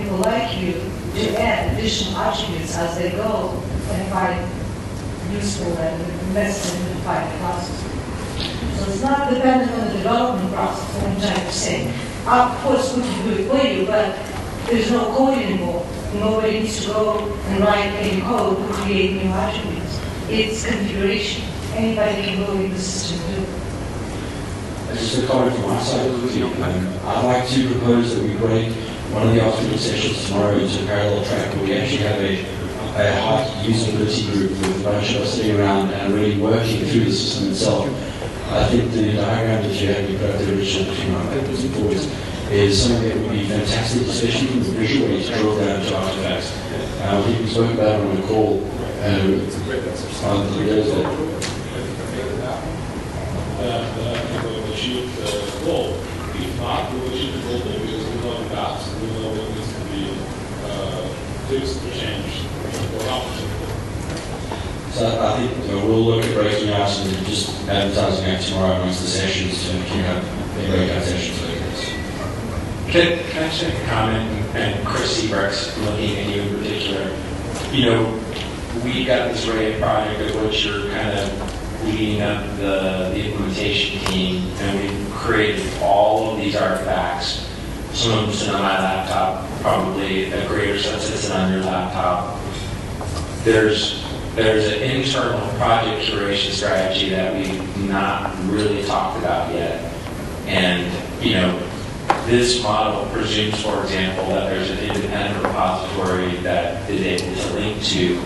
people like you to add additional attributes as they go and find useful and invest in the final process. So it's not dependent on the development process, I'm trying to say. Of course, we can do it for you, but there's no code anymore. Nobody needs to go and write any code to create new attributes. It's configuration. Anybody can go in the system and do it. Just a comment from my side, I'd like to propose that we break one of the afternoon sessions tomorrow is a parallel track where we actually have a, a hot usability group with a bunch of us sitting around and really working through the system itself. I think the diagram that you had, you put up the original between my papers and is something that would be fantastic, especially from the visual way to drill down to artifacts. Think we spoke about it on the call um, days ago. that uh, we'll achieve the goal. If not, we'll achieve the because we know the gaps, we know what needs to be fixed or or accomplished. So I think you know, we'll look at breaking out and just advertising that tomorrow amongst the sessions to you know, the breakout sessions like this. Can, can I just make a comment, and Chris Seabrecht's looking at you in particular. You know, we got this RHEA project of which you're kind of leading up the, the implementation team, and we've created all of these artifacts. Some of on my laptop, probably a greater set sits on your laptop. There's there's an internal project curation strategy that we've not really talked about yet. And, you know, this model presumes, for example, that there's an independent repository that is able to link to.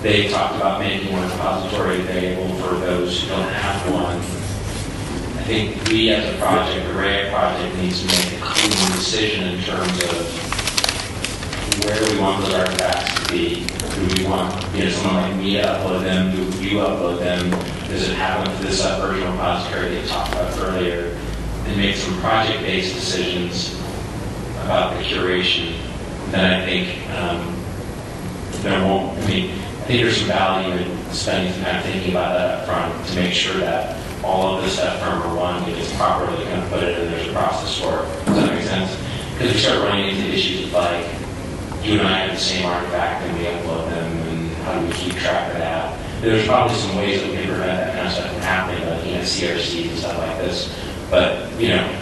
They talked about making one repository available for those who don't have one. I think we as a project, the RHEA project, needs to make decision in terms of where we want those artifacts to be. Do we want, you know, someone like me to upload them? Do you upload them? Does it happen to the subversion repository that you talked about earlier? And make some project-based decisions about the curation. Then I think um, there won't, I mean, I think there's some value in spending some time thinking about that up front to make sure that all of this stuff, from number one, gets properly kind of put it and there's a process for it. Does that make sense? Because we start running into issues of like you and I have the same artifact and we upload them and how do we keep track of that? There's probably some ways that we can prevent that kind of stuff from happening, like, you know, CRCs and stuff like this. But, you know,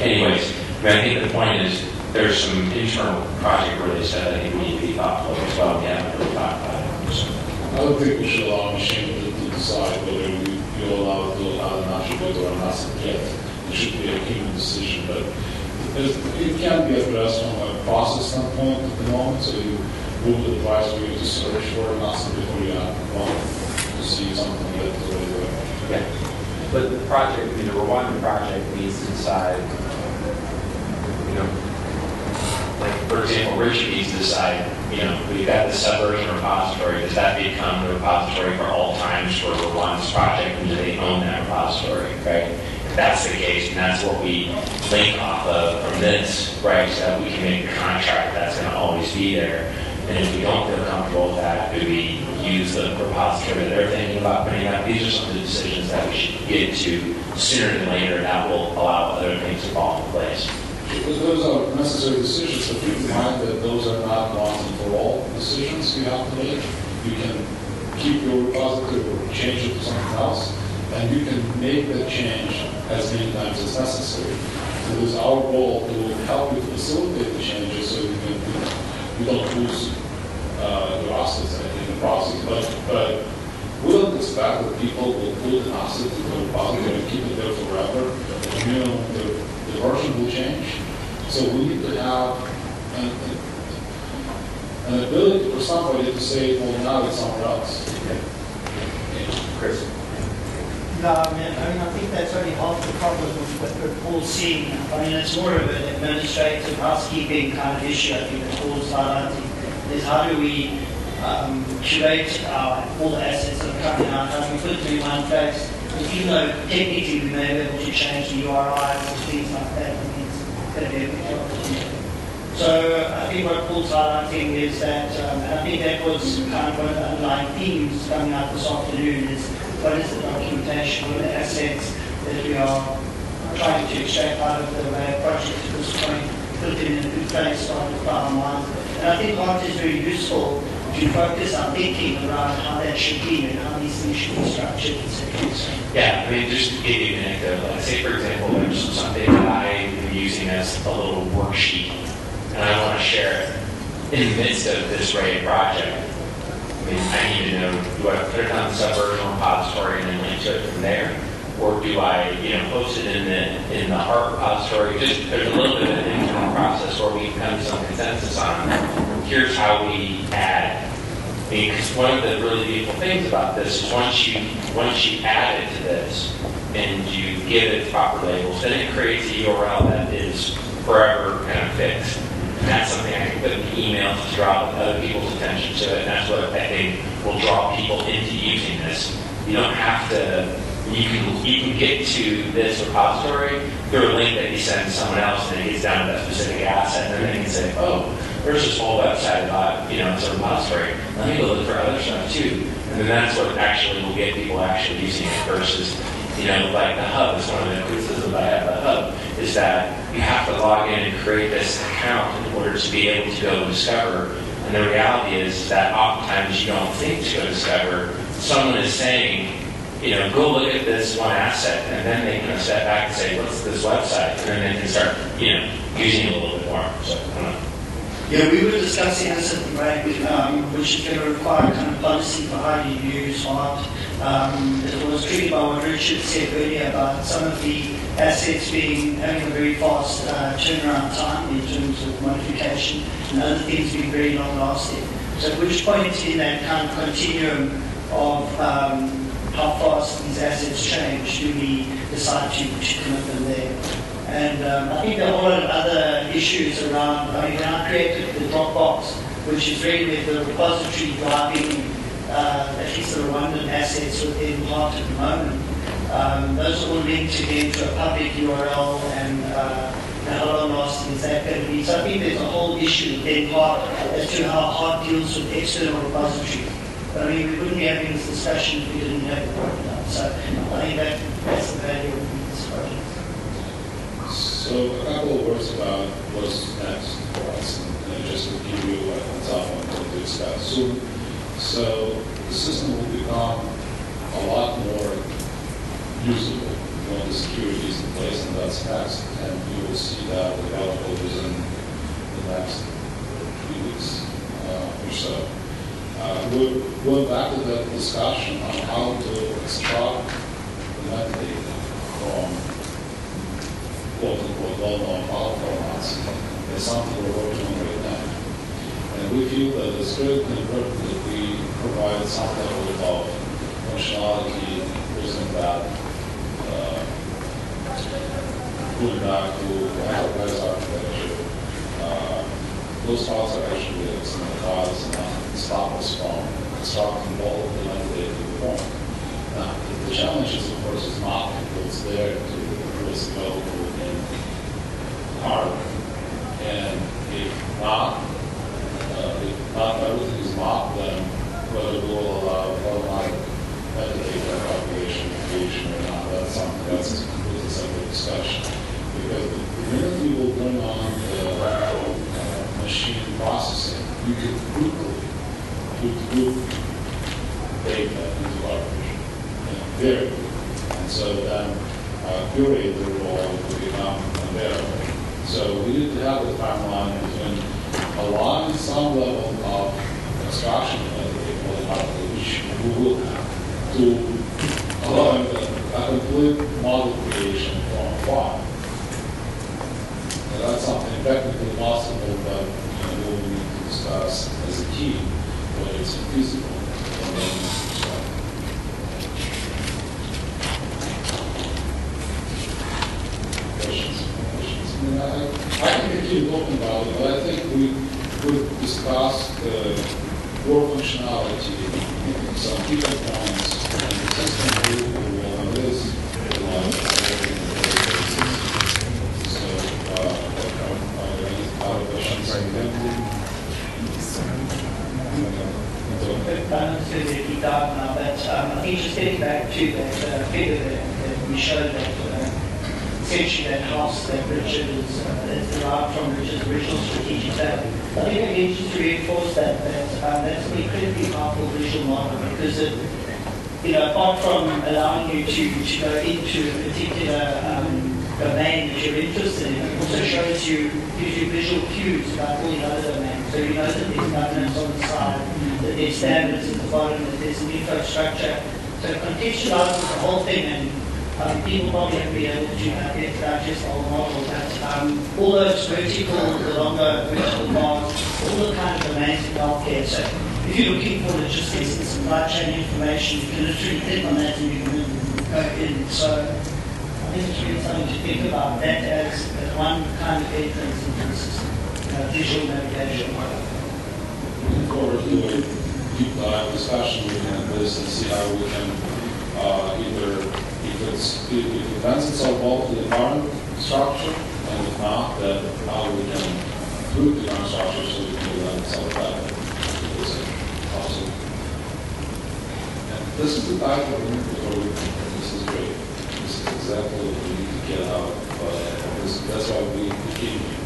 anyways, I, mean, I think the point is there's some internal project related stuff I think we need to be thoughtful as well. We haven't really talked about it. So. I don't think we should allow machine to decide whether we, you allow to asset yet. It should be a human decision, but it can be addressed from a process standpoint at the moment, so you move the advisory to search for before you to see something that is already. Yeah. But the project, you know, Rwanda project needs to decide, you know, Like, for example, Richard needs to decide, you know, we've got the subversion repository, does that become the repository for all times for Rwanda's project, and do they own that repository, right? If that's the case, and that's what we link off of from this, right, so that we can make a contract that's gonna always be there. And if we don't feel comfortable with that, do we use the repository that they're thinking about putting up? These are some of the decisions that we should get to sooner than later, and that will allow other things to fall in place. Because those are necessary decisions, so keep in mind that those are not once and for all decisions you have to make. You can keep your repository or change it to something else, and you can make that change as many times as necessary. It is our goal to help you facilitate the changes so you can, you don't lose uh, your assets in the process. But, but we don't expect that people will put an asset in the repository and keep it there forever. You know, the, the version will change. So we need to have an, an ability for somebody to say, well, now it's somewhere else. Chris? No, I mean, I mean, I think that's only half the problem with what we're Paul's seeing. I mean, it's more of an administrative housekeeping kind of issue, I think, that Paul's highlighting, is how do we um, curate our, all the assets that are coming out, how do we put them in one place? Because even though technically we may be able to change the things like that, it's going to be a. So I think what Paul's highlighting is that, um, and I think that was kind of one of the underlying themes coming out this afternoon, is what is the documentation, what are the assets that we are trying to extract out of the RHEA project at this point, put them in a good place, start with our minds. And I think Mark is very useful to focus our thinking around how that should be and how these things should be structured, Yeah, I mean, just to give you an anecdote, like say for example, there's something that I am using as a little worksheet, and I want to share it in the midst of this RHEA project. I mean, I need to know, do I put it on the subversion repository and then link to it from there? Or do I, you know, post it in the, in the HEART repository? Just, there's a little bit of an internal process where we come to some consensus on, here's how we add because one of the really beautiful things about this is once you once you add it to this and you give it proper labels, then it creates a URL that is forever kind of fixed. And that's something I can put in the email to draw other people's attention to it. And that's what I think will draw people into using this. You don't have to. You can you can get to this repository through a link that you send to someone else, and it gets down to that specific asset, and then they can say, "Oh, there's this whole website about, you know, it's a repository. Let me go look for other stuff too. And then that's what actually will get people actually using it versus, you know, like the hub is one of the criticisms I have of the hub is that you have to log in and create this account in order to be able to go discover. And the reality is that oftentimes you don't think to go discover. Someone is saying, you know, go look at this one asset, and then they can step back and say, what's this website? And then they can start, you know, using it a little bit more. So. Yeah, we were discussing this at the break, um, which is going to require kind of policy behind you use HEART. Um, it was triggered by what Richard said earlier about some of the assets being having a very fast uh, turnaround time in terms of modification, and other things being very long lasting. So, at which point in that kind of continuum of um, how fast these assets change do we decide to, to commit them there? And um, I think there are a lot of other issues around, I mean, when I created the Dropbox, which is really the repository driving uh, at least the Rwandan assets within part at the moment, um, those all again to a public URL and uh, how long lasting is that going to be? So I think there's a whole issue within HEART as to how HEART deals with external repositories. But I mean, we wouldn't be having this discussion if we didn't have it worked. So I think that, that's the value. So a couple of words about what's next for us, and just to give you a heads up on what to expect soon. So the system will become a lot more usable when the security is in place, and that's next. And you will see that available in the next few weeks uh, or so. Uh, we're going back to that discussion on how to extract the metadata from quote unquote well-known file formats is something we're working on right now. And we feel that it's critically important that we provide some level of functionality using that uh, going back to enterprise architecture. Uh, those files are actually XML files and stop us from extracting all of the metadata we want. Now, the, the challenge is, of course, is not what's there to was available hard. And if not, uh, if not everything is not, then whether we'll allow automatic metadata propagation creation or not, that's something that's a completely separate discussion. Because the minute you will bring on the uh, machine processing, you can quickly put good data into know, very quickly. And so then uh, curator role to become available. So we need to have a timeline between allowing some level of abstraction of the which we will have, to allow a complete model creation from. And that's something technically possible, but you know, we need to discuss as a key, but it's feasible. I, Continue talking about it, but I think we would discuss the core functionality, some key components, and the system will this, So, are there any other questions? But I don't say that he died now, but I think just getting back to that figure that, that that that house that Richard is, uh, that's derived from Richard's original strategic plan. I think again, just to reinforce that, that um, that's an incredibly powerful visual model because it, you know, apart from allowing you to, to go into a particular um, domain that you're interested in, it also shows you, gives you visual cues about all the other domains. So you know that there's governance on the side, that there's standards at the bottom, that there's an infrastructure. So it contextualizes the whole thing and um, people probably have to be able to uh, get digest the whole model. But um, all those vertical, the longer vertical bars, all the kind of domains in healthcare. So if you're looking for logistics and supply chain information, you can literally click on that and you can go in. So I think it's really something to think about that as, one kind of entrance into the system, uh, visual navigation. Looking forward to a deep dive discussion on this and see how we can uh, either, if it's, if it defends itself to the current structure, and if not, then how we can improve the current structure so we can lend itself better. And this is the type of inventory, this is great. This is exactly what we need to get out, but uh, this, that's why we we came here.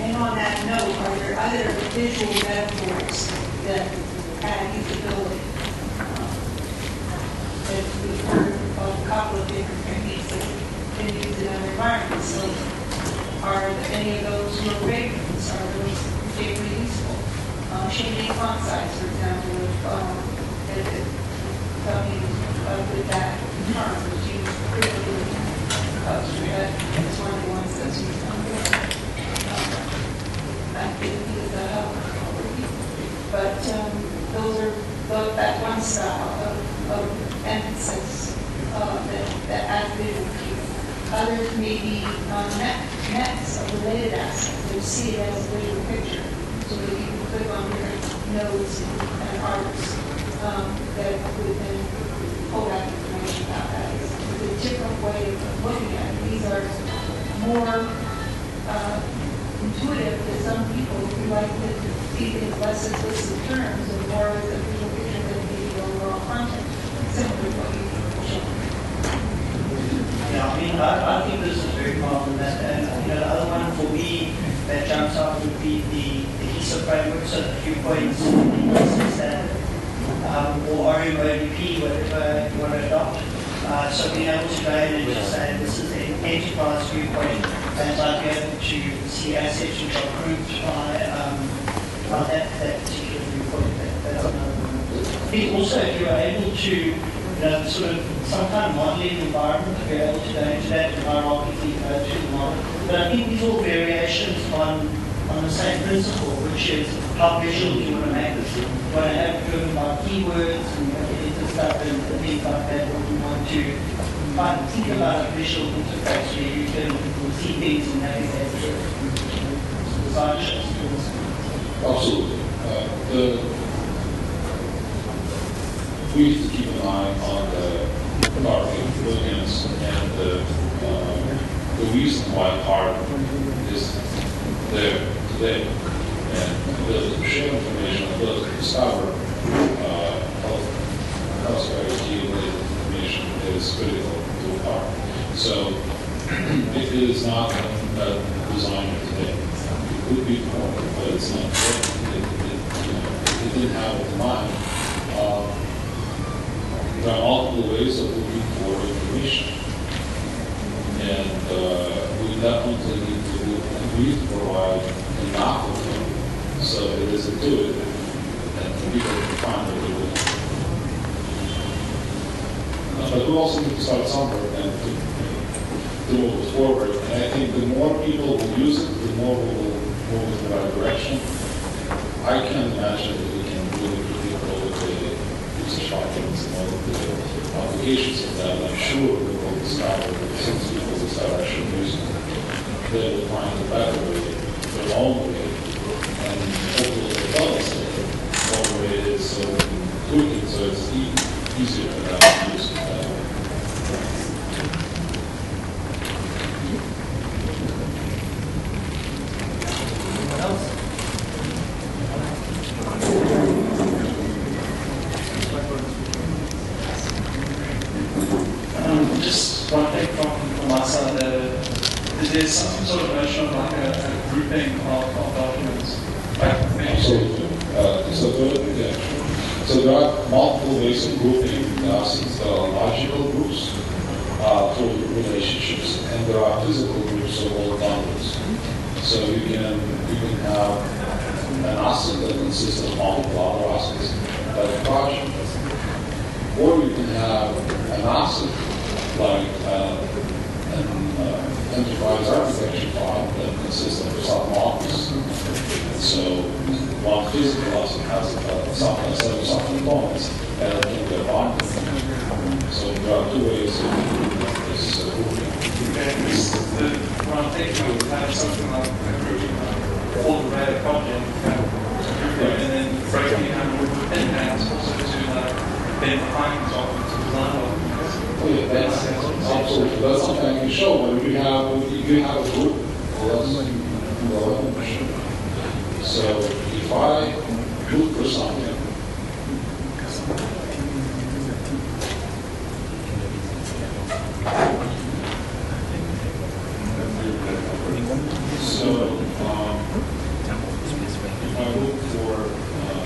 And on that note, are there other visual metaphors that add usability? Um, we've heard of a couple of different techniques that can be used in other environments. So are any of those your favorites? Are those particularly useful? Um, Changing font size, for example, if, um, if it, something uh, with that term was used frequently, uh, that's one of the ones that's used on there. I think is the help. But um, those are, tho- that one style of, of emphasis uh, that, that cue. Others may be um, net, nets of related assets, they see it as a visual picture. So that you can click on your nodes and arts um, that would then pull out information about that. It's a different way of looking at it. These are more uh, intuitive to some people who like to things less of terms and more as a visual picture than the overall content, what you. Yeah, I mean, I, I think this is very and, and, you know, the other one for me that jumps out would be the, the HISA framework, so the few points in the HISA standard, um, or RMODP, whatever you want to adopt. Uh, so being able to go in and just say, this is an enterprise viewpoint, and I'd be able to see assets which are grouped by, that, that particular viewpoint, that. I think also if you're able to, you know, sort of some kind of modeling environment, if you're able to go into that and hierarchically go uh, through the model. But I think these are all variations on, on the same principle, which is how visual do you want to make this? You want to have it driven by keywords and editor stuff and things like that, or you want to find, think about a visual interface where you can see things and navigate through design. Absolutely. Uh, The, we need to keep an eye on the market williams and the, uh, the reason why HEART is there today. And the to share information, the ability to discover, uh, health related information is critical to HEART. So it is not a designer today. It would be more, but it's not. It, it, know, it didn't have it in mind. Um, there are multiple ways of looking for information. And uh, we definitely need to, we need to provide enough of them so it is intuitive and people can find what they want. Uh, But we also need to start somewhere and to, to move forward. And I think the more people will use it, the more we will move in the right direction. I can imagine that we can really all of the usage patterns and all the applications of that. I'm sure we will discover that since people will start actually using it, they will find a better way, their own way, and hopefully they tell us that one way is we can so it's e- easier for them to use it. Uh, What else? there's some sort of notion of like a a grouping of, of documents. Like maybe Absolutely. Uh, So, there- yeah. so there are multiple ways of grouping, uh, since there are logical groups uh, for relationships, and there are physical groups of all bundles. So you can, you can have an asset that consists of multiple other assets, like a project. Or you can have an asset like uh, an uh, enterprise architecture file that consists of some office. So one physical asset has uh, a set of some components, and it can be a bundle. So there are two ways of this uh, the, thinking of is having something like a uh, the red project, kind of, group it, and then down with pen pals also to like, then behind documents. Oh, yeah, that's, absolutely, that's something I can show, when you have, you have a group, that's. So if I look for something, so, um, if I look for, uh,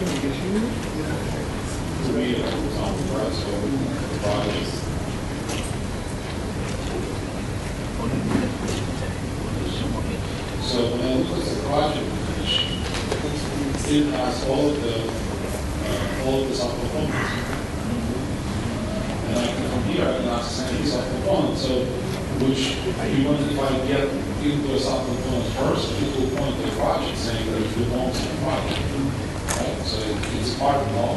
Korea, for example, right, so we can provide So when I look at the project definition, it has all the, uh, all the subcomponents. And I can, from here, I can access any subcomponent, so, which, you want, if I get into a subcomponent first, it will point to the project saying that it belongs to the project. Right, so it's part of.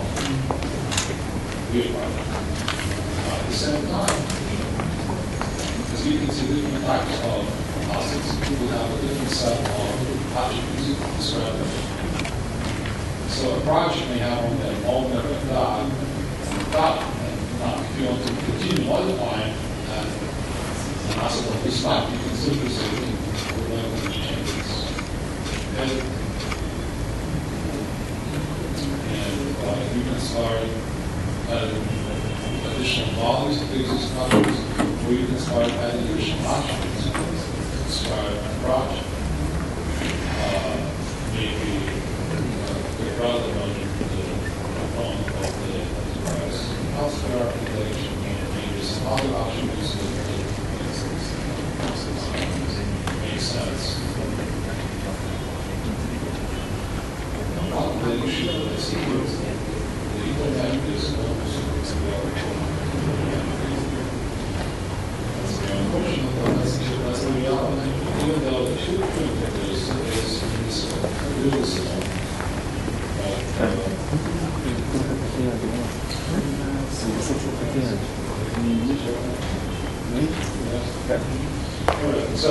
Weird project. Uh, At the same time, as you can see, different types of assets, people have a different set of attributes you can describe them. So a project may have only an owner and God, and and if you want to continue modifying an an asset of this type, you can simply say, we're going to change this. And, and uh, start adding additional values to or you can start adding additional attributes to describe a project. Uh, Maybe uh, the brother version of the component of the enterprise healthcare architecture, maybe some other attributes that that make sense. One of the issues that I see is the internet is almost that's the unfortunate, but that's the, that's the reality. Even though the footprint of this is, is really small. But, uh, all right, so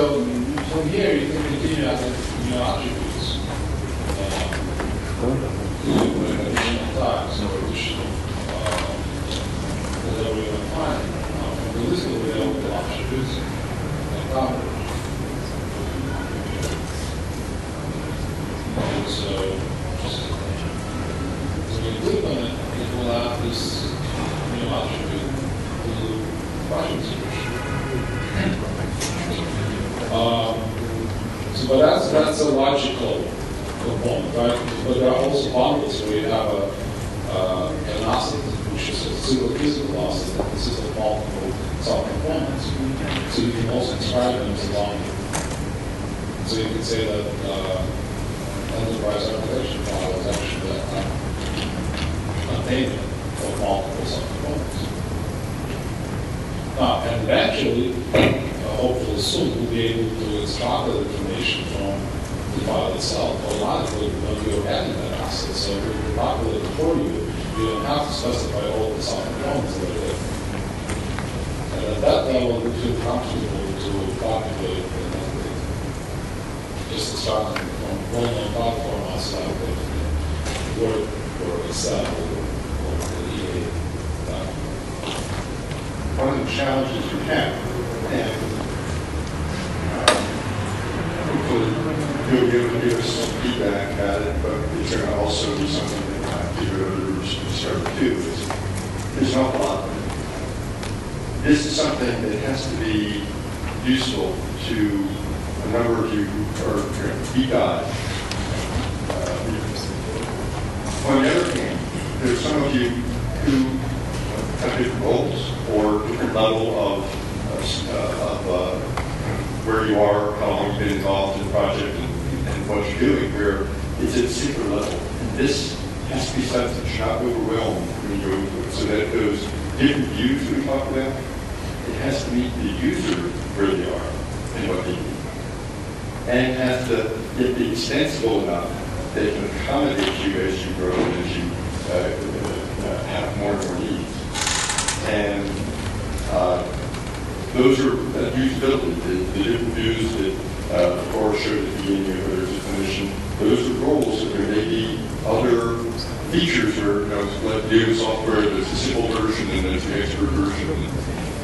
from here, you can continue adding new attributes. Um, with additional tags or additional, uh, whatever you want to find. Uh, From the list of available attributes and coverage. And so, just, so when you click on it, it will add to. Um, So, but that's, that's a logical component, right? But there are also bundles where you have a, uh, an asset, which is a single physical asset that consists of multiple subcomponents. So you can also describe them as a bundle. So you can say that, uh, enterprise architecture file is actually a of multiple subcomponents. Now, and eventually, uh, hopefully soon, we'll be able to extract that information from the file itself automatically when you're adding that asset. So we will populate it for you. You don't have to specify all the subcomponents that are there. And at that level, we feel comfortable to populate and then just them from well-known platform outside of Word or Excel or or the EA document. One of the challenges we have, and uh, hopefully you'll be able to give us some feedback at it, but it's going to also be something that think others can start too. is There's an awful lot. This is something that has to be useful to a number of you are deep dive. Uh, On the other hand, there's some of you who have different roles or level of, uh, of uh, where you are, how long you've been involved in the project, and, and what you're doing, where it's at a singular level. And this has to be something that you're not overwhelmed when you go into it, so that it goes different views we talked about. It has to meet the user where they are and what they need. And it has to get be extensible enough that it can accommodate you as you grow and as you uh, uh, have more and more needs. And those are uh, usability, the, the different views that uh, Cora showed at the beginning, it's a clinician, those are goals, there may be other features or, you know, like data software, there's a simple version and there's the expert version.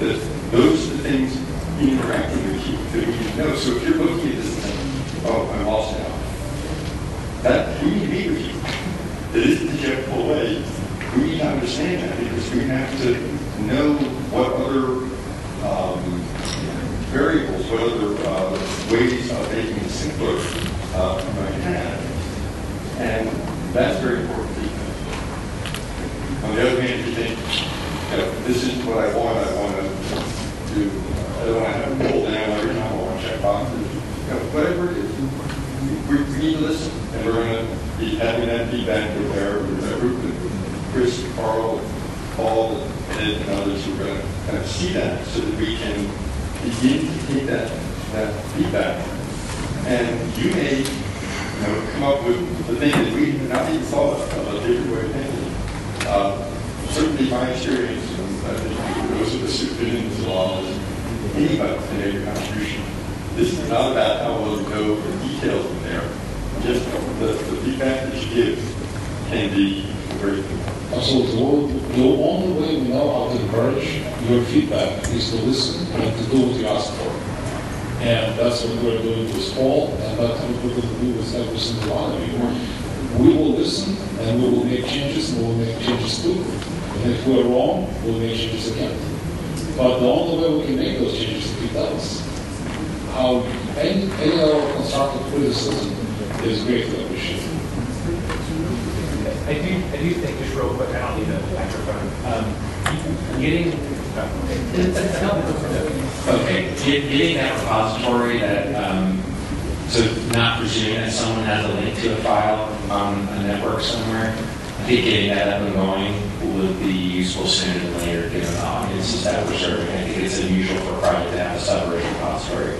That those are the things interacting with you that we need to know. So if you're looking at this saying, oh, I'm lost now, that, we need to meet with you. It isn't the pull away. We need to understand that because we have to know what other um, variables, what other uh, ways of making it simpler uh, we might have. And that's very important feedback. On the other hand, if you think, you know, this is what I want, I want to do, I don't want to have it pulled down every time I want to check boxes, you know, whatever it is, we, we need to listen. And we're going to be having that feedback with our, with our group, and Chris, Carl, Paul, and Ed, and others who are going to kind of see that so that we can begin to take that, that feedback. And you may you know, come up with the thing that we have not even thought of, a different way of thinking. Uh, certainly my experience, and I think those of us who've been in this law, is anybody can make a contribution. This is not about how well you know the details in there. Just the, the feedback that you give can be very Absolutely. The only way we know how to encourage your feedback is to listen and to do what you ask for. And that's what we're doing with Paul, and that's what we're going to do with every single one of you. We will listen, and we will make changes, and we will make changes too. And if we're wrong, we'll make changes again. But the only way we can make those changes is if you tell us. How any, any other constructive criticism is greatly appreciated. I do, I do think, just real quick, I don't need a microphone, um, getting, okay, get- getting that repository that, um, so not presuming that someone has a link to a file on a network somewhere, I think getting that up and going would be useful sooner than later, given the audiences that we're serving. I think it's unusual for a project to have a separate repository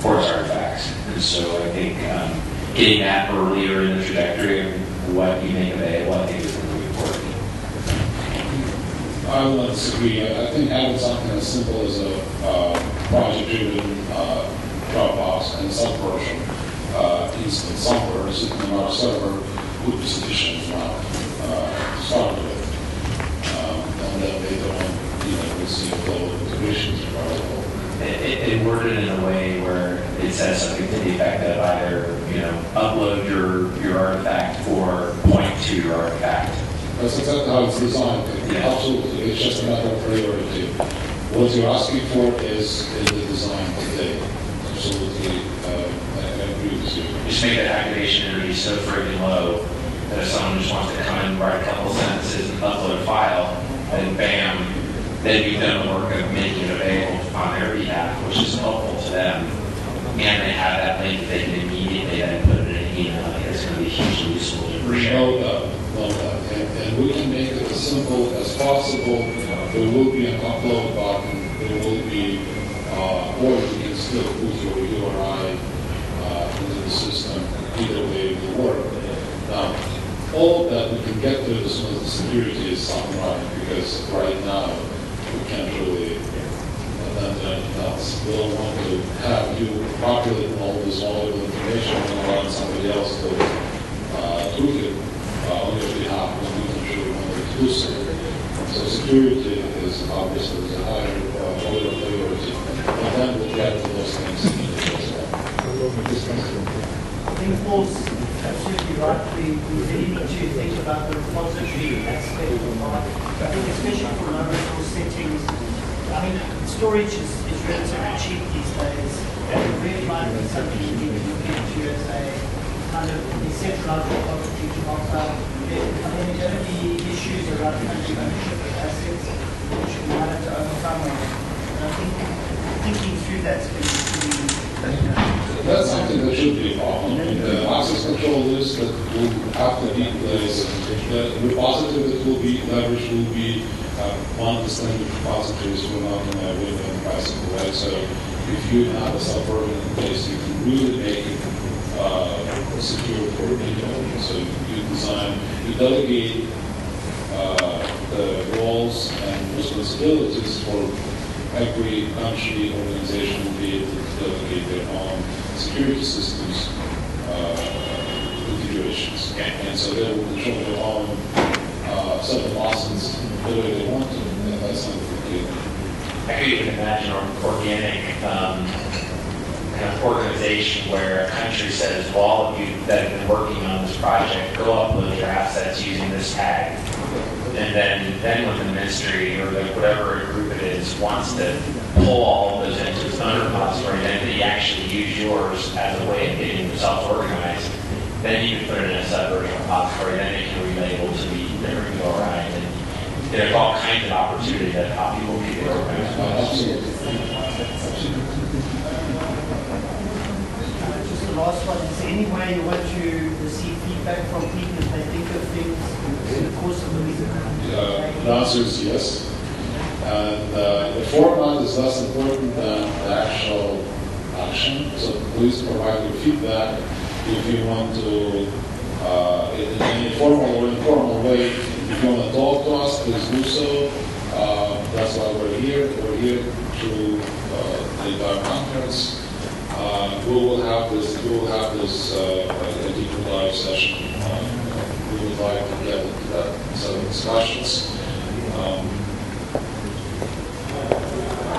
for its artifacts. And so I think um, getting that earlier in the trajectory of what you make available, I think is really important. I would disagree. I think having something as simple as a uh, project-driven uh, Dropbox and some version uh, instance somewhere sitting on our server would be sufficient now uh, to start with. Um, And then later on, you know, we'll see if all the integrations are available. It, it- it worded in a way where it says something to the effect of either, you know, upload your, your artifact or point to your artifact. That's exactly how it's designed. Yeah. Absolutely, it's just a matter of priority. What you're asking for is in the design today. Absolutely, uh, I I agree with you. Just make that activation energy so friggin' low that if someone just wants to come in and write a couple of sentences and upload a file, then bam, then you've done the work of making it available on their behalf, which is helpful to them. And they have that link they can immediately then put it in an email. I it's going to be hugely useful sharing. doubt, no. And, and we can make it as simple as possible. There will be an upload button, there will be, uh, or you can still put your URI uh, into the system. Either way it will work. Now, all that we can get to as soon the security is up and running, because right now, we can't really attend to anything else. Don't want to have you populate all this valuable information and allow somebody else to uh, took it uh, on your behalf when we can show you one exclusive. So security is obviously the higher uh, order priority. And then we'll get to those things the. I think Paul's absolutely right. We, we really need to think about the repository aspect of especially for low resource settings, I mean, storage is, is relatively cheap these days. And we realize something you need to look into as a kind of decentralized repository to Malta. I mean, there are going to be issues around country ownership of assets, which we might have to overcome. And I think thinking through that's going to be That's something that should be a problem. The access control list that will have to be placed, the repository that will be leveraged will be uh, one of the standard repositories for mountain a wheel and bicycle, right? So if you have a subversion in place, you can really make it uh, secure for people. So you design, you delegate uh, the roles and responsibilities for every country organization will be able to delegate their own security systems uh, configurations. And so they will control their own uh, set of licenses the way they want to. And that's not. I could even imagine an organic um, kind of organization where a country says, well, all of you that have been working on this project, go upload your assets using this tag. And then, then when the ministry or whatever group it is wants to pull all of those into its own repository, then they actually use yours as a way of getting themselves organized. Then you can put it in a subversion repository, then it can relabel to be there and go right. And there's all kinds of opportunity that how people can get organized. Absolutely. Just the last one, is there any way you want to receive feedback from people if they think of things in the course of the meeting? Uh, The answer is yes. And uh, the format is less important than the actual action. So please provide your feedback if you want to, uh, in an informal or informal way, if you want to talk to us, please do so. Uh, That's why we're here. We're here to uh, the entire conference. Uh, We will have this, we will have this uh, a deeper dive session. Uh, We would like to get into that set of discussions. Um,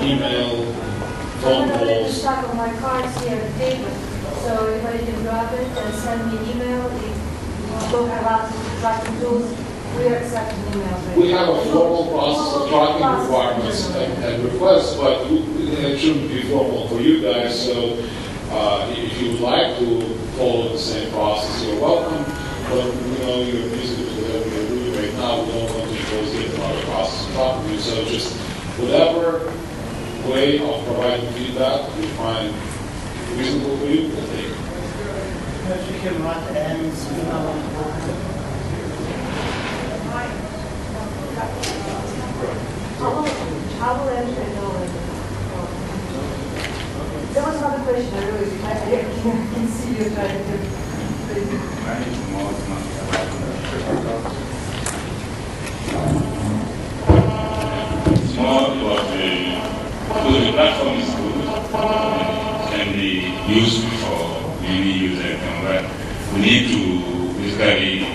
Email, phone I'm going to calls. stack of my cards here at the table, so everybody can grab it and send me an email. If you have to tracking tools, we are accepting emails. We have a formal process of tracking requirements and and requests, but it shouldn't be formal for you guys, so uh, if you would like to follow the same process, you're welcome, but, you know, you're busy with whatever you're doing right now, we don't want to impose yet another process on of you, so just whatever way of providing feedback you find reasonable for you, we'll take it. Perhaps we can write Anne's email on the board. I will, it. There was another question, I really, I, I can see you trying to. More about the, because the platform is good, uh, can be useful for many users, but we need to basically,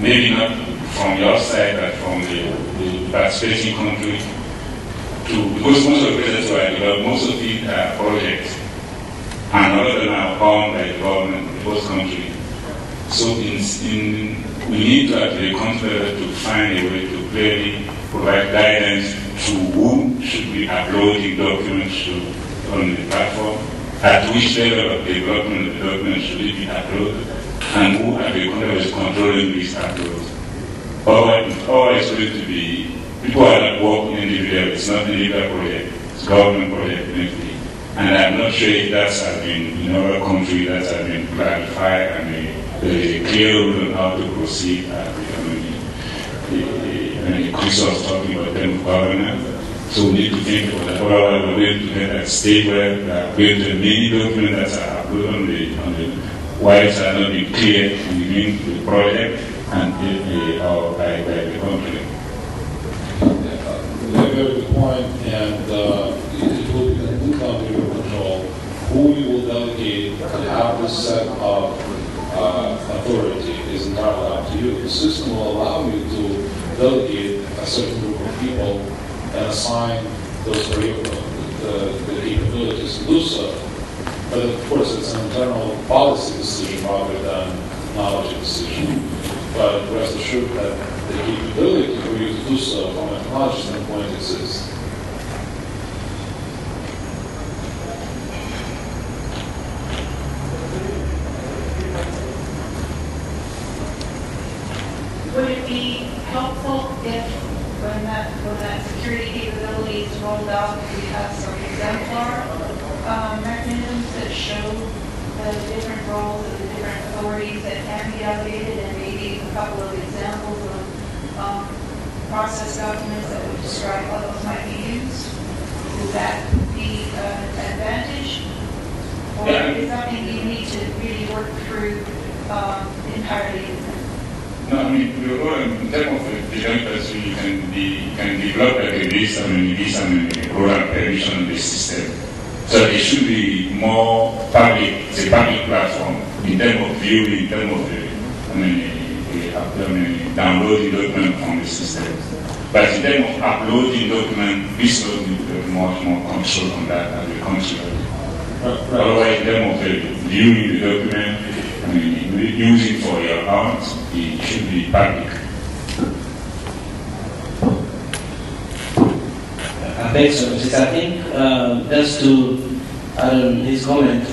maybe not from your side, but from the, the participating country, to, because most of the projects most of it are projects, and a lot of them are owned by the government, the host country. So in, in, we need to at the country to find a way to clearly provide guidance to who should be uploading documents to on the platform, at which level of development the document should be uploaded, and who at the is controlling these uploads. Otherwise, always going to be people are not working individually. It's not individual project. It's government project definitely. And I'm not sure if that's has been in other countries that has been clarified and is a clear rule on how to proceed. Uh, I mean, the, the, the Chris was talking them governance. So we need to think about that. Otherwise, we're going to get at a stage where we are to many documents that are uploaded on the, on the whites are not being clear within the project and the, uh, by, by the country. Very good point, and uh, who you will delegate to have this set of uh, authority is entirely up to you. The system will allow you to delegate a certain group of people and assign those the, the capabilities to do so. But of course, it's an internal policy decision rather than knowledge decision. But rest assured that the capability for you to do so from a technology standpoint exists. if, when that, when that security capability is rolled out, we have some exemplar um, mechanisms that show the different roles of the different authorities that can be delegated, and maybe a couple of examples of um, process documents that would describe how those might be used. Would that be uh, an advantage? Or Yeah. is that something you need to really work through um, entirely? No, I mean, the role in terms of the joint policy, you can be, can develop like a this, I mean, this, I mean, rural prevision based system. So it should be more public, it's a public platform in terms of viewing, in terms of, the, I mean, uh, I mean, downloading document from the system. But in terms of uploading document, will be uh, much more control on that as a country. Otherwise, in terms of viewing the document, I mean, using for your account, it should be public. Think so. I think um, just to his comment,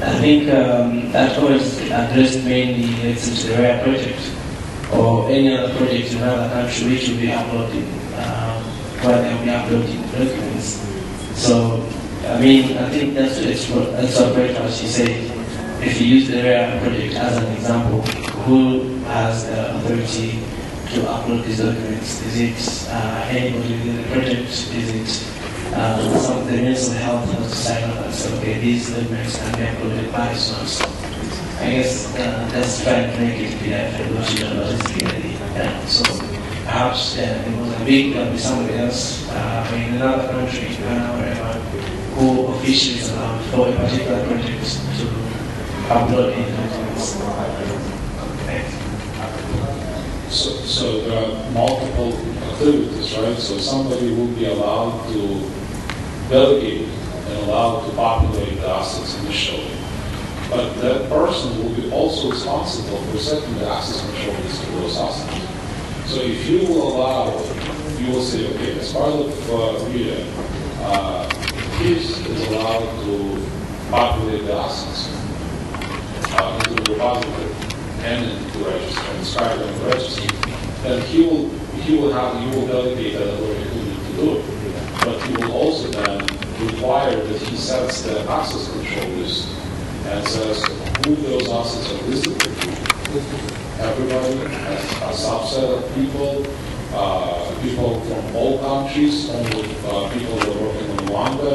I think um, that is addressed mainly related to the RHEA project or any other project in another country which will be uploading, um, where they will be uploading documents. So, I mean, I think that's to explore, that's what said. If you use the RHEA project as an example, who has the authority to upload these documents? Is it uh, anybody within the project? Is it uh, some of the of Health has to sign up and okay, these documents can be uploaded by so and. I guess uh, that's trying to make it for those who don't know clearly. Yeah. So perhaps uh, in Mozambique there'll be somebody else uh, in another country, Ghana, wherever, who officially allowed for a particular project to upload any documents. So, so there are multiple activities, right? So somebody will be allowed to delegate and allowed to populate the assets initially. But that person will be also responsible for setting the access controls to those assets. So if you will allow, you will say, okay, as part of uh, RHEA, uh, is allowed to populate the assets uh, into the repository and into the register, and in the register, then he will, he will have, you will delegate that authority to do it. But he will also then require that he sets the access control list and says who those assets are listed to. Everybody, a a subset of people, uh, people from all countries, only uh, people that are working on Rwanda,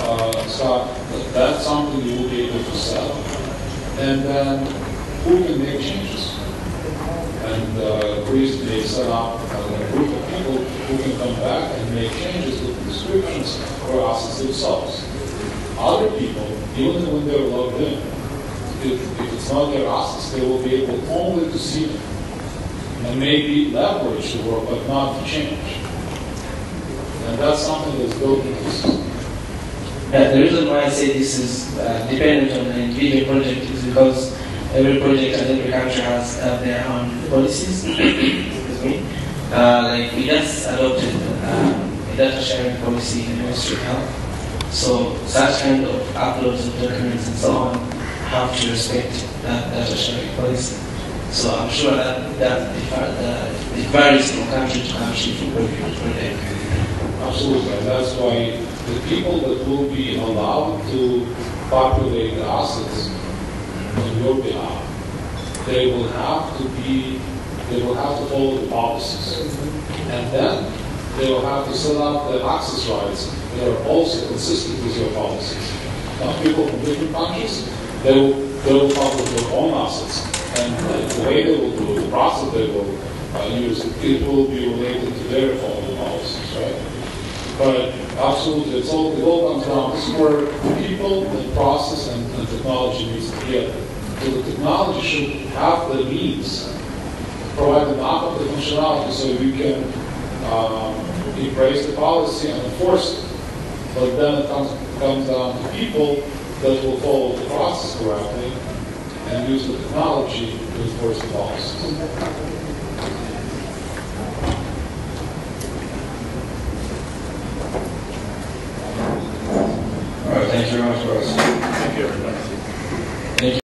uh, stuff. That's something you will be able to set. And then who can make changes? And uh, Greece may set up a group of people who can come back and make changes to the descriptions for assets themselves. Other people, even when they're logged in, if, if it's not their assets, they will be able only to see them and maybe leverage the work, but not to change. And that's something that's built into the system. Yeah, the reason why I say this is uh, dependent on the individual project is because every project and every country has uh, their own policies. Excuse me. Uh, like we just adopted um, a data sharing policy in Ministry of Health. So such kind of uploads of documents and so on have to respect that data sharing policy. So I'm sure that that uh, it varies from country to country, from project to project. Absolutely, and that's why the people that will be allowed to populate the assets on your behalf, they will have to be, they will have to follow the policies. And then they will have to set up the access rights that are also consistent with your policies. Now, people from different countries, they will, they will their own assets. And the way they will do it, the process they will uh, use, it will be related to their following policies, right? But absolutely, it's all, it all comes down, is where people and process and, and technology needs to get. So the technology should have the means, provide the map of the functionality so you can um, embrace the policy and enforce it. But then it comes, comes down to people that will follow the process correctly and use the technology to enforce the policy. All